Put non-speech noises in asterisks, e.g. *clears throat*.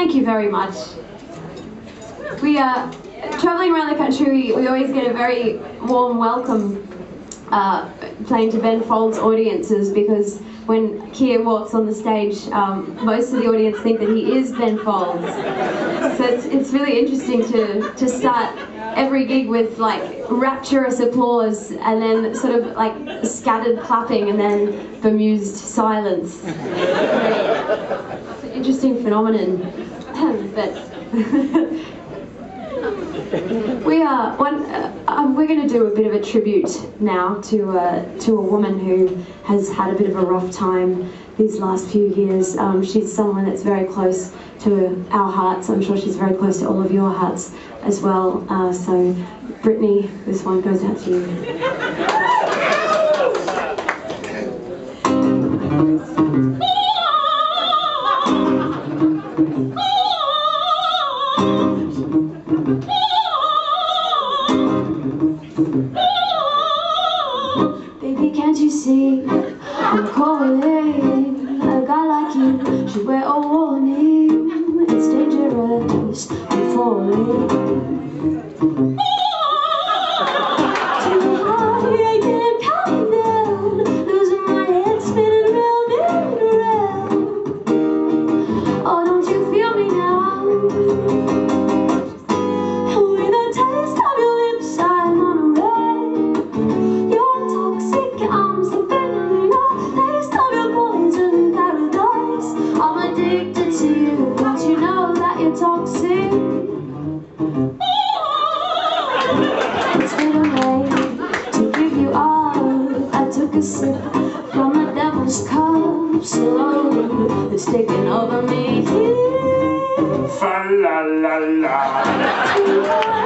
Thank you very much. We are traveling around the country. We, always get a very warm welcome uh, playing to Ben Folds audiences because when Keir walks on the stage, um, most of the audience think that he is Ben Folds. So it's, it's really interesting to, to start every gig with like rapturous applause and then sort of like scattered clapping and then bemused silence. *laughs* Interesting phenomenon. *clears throat* but *laughs* we are one. Uh, um, we're going to do a bit of a tribute now to uh, to a woman who has had a bit of a rough time these last few years. Um, she's someone that's very close to our hearts. I'm sure she's very close to all of your hearts as well. Uh, so, Britney, this one goes out to you. Baby, can't you see I'm calling a guy like you should wear a warning. It's dangerous. I'm falling. Addicted to you. Don't you know that you're toxic? It's been a way to give you up. I took a sip from the devil's cup. Slowly, it's taking over me. Fa la la la.